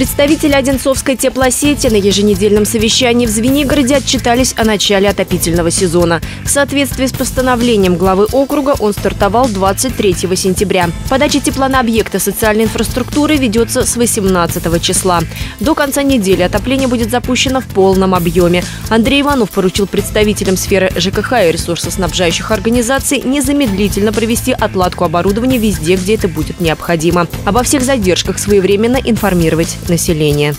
Представители Одинцовской теплосети на еженедельном совещании в Звенигороде отчитались о начале отопительного сезона. В соответствии с постановлением главы округа он стартовал 23 сентября. Подача тепла на объекты социальной инфраструктуры ведется с 18 числа. До конца недели отопление будет запущено в полном объеме. Андрей Иванов поручил представителям сферы ЖКХ и ресурсоснабжающих организаций незамедлительно провести отладку оборудования везде, где это будет необходимо. Обо всех задержках своевременно информировать населения.